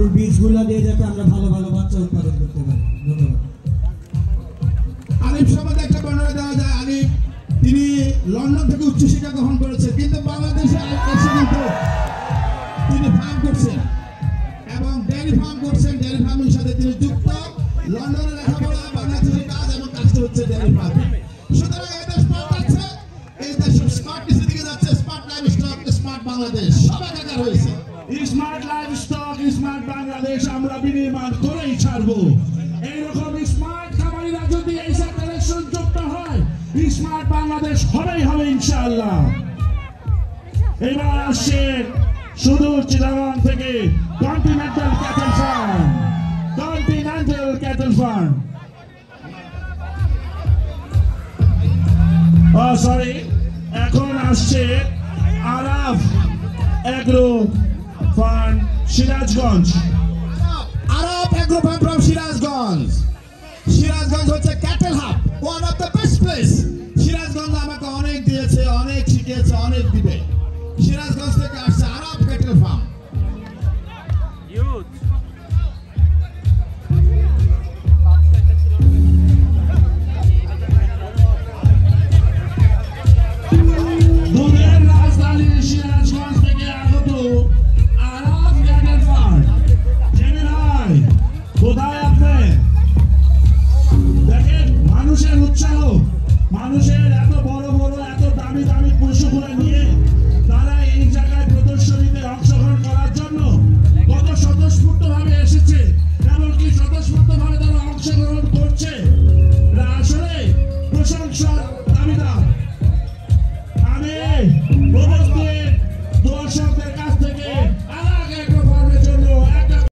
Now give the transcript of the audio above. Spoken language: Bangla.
গরুর বীজগুলো দিয়ে যাতে আমরা ভালো ভালো বাচ্চা উৎপাদন করতে পারি। ধন্যবাদ। একটা তিনি লন্ডন থেকে উচ্চশিক্ষা গ্রহণ করেছেন, কিন্তু বাংলাদেশে তিনি ফার্ম করছেন এবং ডেয়ারি ফার্ম করছেন ডেয়ারি ফার্মের সাথে তিনি যুক্ত। লন্ডনে লেখাপড়া, বাংলাদেশের কাজ এবং কাজটা হচ্ছে ডেয়ারি ফার্ম সুতরাং এই দেশ পাল্টাচ্ছে স্মার্টনেসের দিকে যাচ্ছে, স্মার্ট লাইফ স্মার্ট বাংলাদেশ। সব একাকার হয়েছে smart livestock smart Bangladesh আমরা বিনির্মাণ করেই ছাড়বো। এইরকম স্মার্ট খামারিরা যদি এই সেক্টরে যুক্ত হয় স্মার্ট বাংলাদেশ হবেই হবে ইনশাআল্লাহ। এবার আসছে সুদূর চিটাগাং থেকে continental cattle farm continental cattle farm sorry এখন আসছে Araf agro farm Sirajganj. Arab agro farm from Sirajganj. Sirajganj হচ্ছে cattle hub one of the best place Sirajganj আমাকে অনেক দিয়েছে, অনেক শিখিয়েছে, অনেক